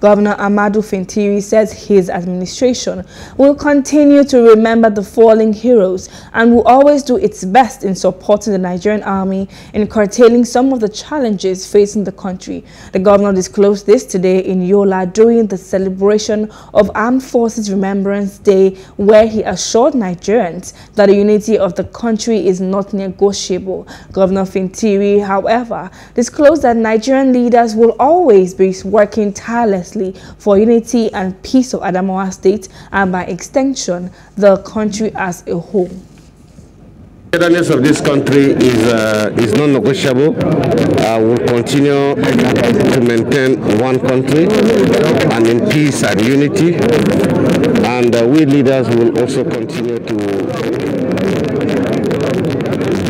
Governor Ahmadu Fintiri says his administration will continue to remember the fallen heroes and will always do its best in supporting the Nigerian army in curtailing some of the challenges facing the country. The governor disclosed this today in Yola during the celebration of Armed Forces Remembrance Day where he assured Nigerians that the unity of the country is not negotiable. Governor Fintiri, however, disclosed that Nigerian leaders will always be working tirelessly for unity and peace of Adamawa State and by extension, the country as a whole. The togetherness of this country is uh, is non-negotiable. Uh, we'll continue to maintain one country and in peace and unity. And uh, we leaders will also continue to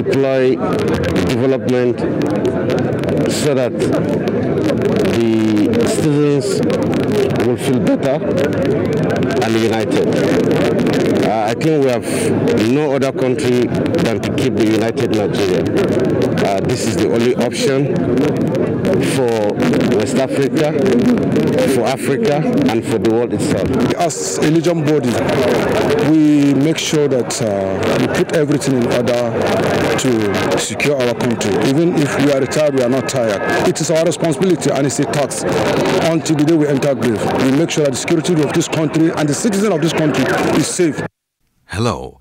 deploy development so that the citizens will feel better and united. Uh, I think we have no other country than to keep the united Nigeria. Uh, this is the only option for West Africa, for Africa, and for the world itself. As a legion body, we make sure that uh, we put everything in order to secure our country. Even if we are retired, we are not tired. It is our responsibility and it's a tax. Until the day we enter grave, we make sure that the security of this country and the citizen of this country is safe. Hello.